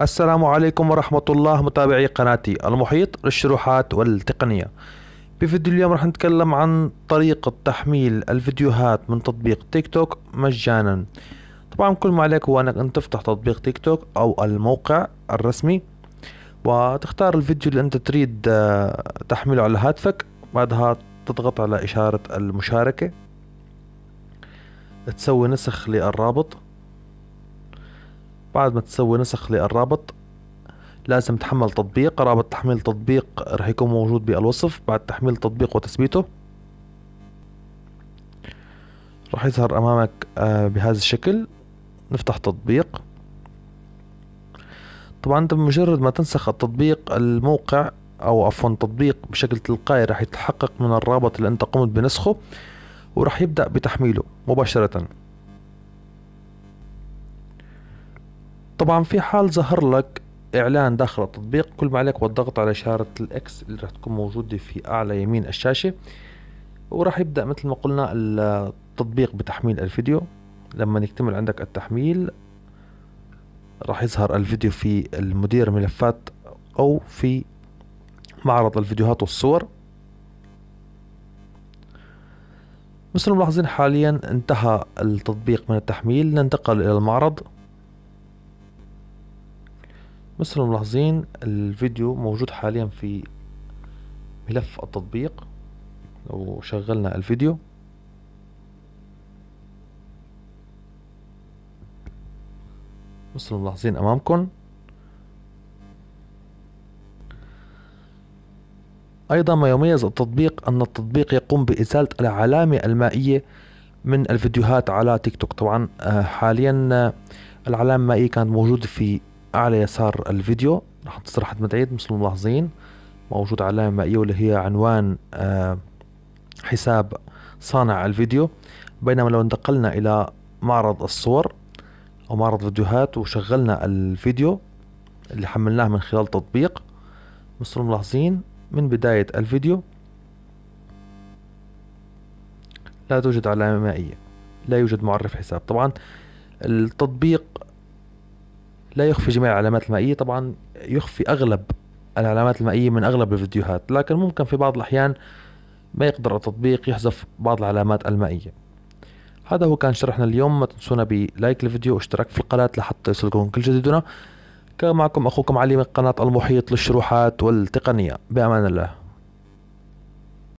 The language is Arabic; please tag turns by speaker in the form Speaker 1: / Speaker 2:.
Speaker 1: السلام عليكم ورحمة الله متابعي قناتي المحيط للشروحات والتقنية. بفيديو اليوم راح نتكلم عن طريقة تحميل الفيديوهات من تطبيق تيك توك مجانا. طبعا كل ما عليك هو أنك انت تفتح تطبيق تيك توك أو الموقع الرسمي وتختار الفيديو اللي أنت تريد آه، تحميله على هاتفك بعدها تضغط على إشارة المشاركة تسوي نسخ للرابط بعد ما تسوي نسخ للرابط لازم تحمل تطبيق. رابط تحميل تطبيق راح يكون موجود بالوصف بعد تحميل تطبيق وتثبيته. راح يظهر أمامك آه، بهذا الشكل. نفتح تطبيق. طبعا أنت بمجرد ما تنسخ التطبيق الموقع أو عفوا تطبيق بشكل تلقائي راح يتحقق من الرابط اللي أنت قمت بنسخه وراح يبدأ بتحميله مباشرة. طبعا في حال ظهر لك إعلان داخل التطبيق كل ما عليك والضغط على إشارة الإكس اللي راح تكون موجودة في أعلى يمين الشاشة. وراح يبدأ مثل ما قلنا التطبيق بتحميل الفيديو. لما يكتمل عندك التحميل راح يظهر الفيديو في المدير ملفات أو في معرض الفيديوهات والصور. مثل ما ملاحظين حاليا انتهى التطبيق من التحميل ننتقل إلى المعرض. مثل ملاحظين الفيديو موجود حاليا في ملف التطبيق. لو شغلنا الفيديو. مثل ملاحظين أمامكم. أيضا ما يميز التطبيق أن التطبيق يقوم بإزالة العلامة المائية من الفيديوهات على تيك توك. طبعا آه، حاليا آه، العلامة المائية كانت موجودة في اعلى يسار الفيديو. راح تصير حد متعيد مثل الملاحظين موجود علامة مائية واللي هي عنوان آه، حساب صانع الفيديو. بينما لو انتقلنا إلى معرض الصور أو معرض فيديوهات وشغلنا الفيديو اللي حملناه من خلال تطبيق مثل ملاحظين من بداية الفيديو لا توجد علامة مائية لا يوجد معرف حساب. طبعا التطبيق لا يخفي جميع العلامات المائية. طبعا يخفي أغلب العلامات المائية من أغلب الفيديوهات لكن ممكن في بعض الأحيان ما يقدر التطبيق يحذف بعض العلامات المائية. هذا هو كان شرحنا اليوم. ما تنسونا بلايك الفيديو واشتراك في القناة لحتى يصلكم كل جديدنا. كان معكم أخوكم علي من قناة المحيط للشروحات والتقنية. بأمان الله.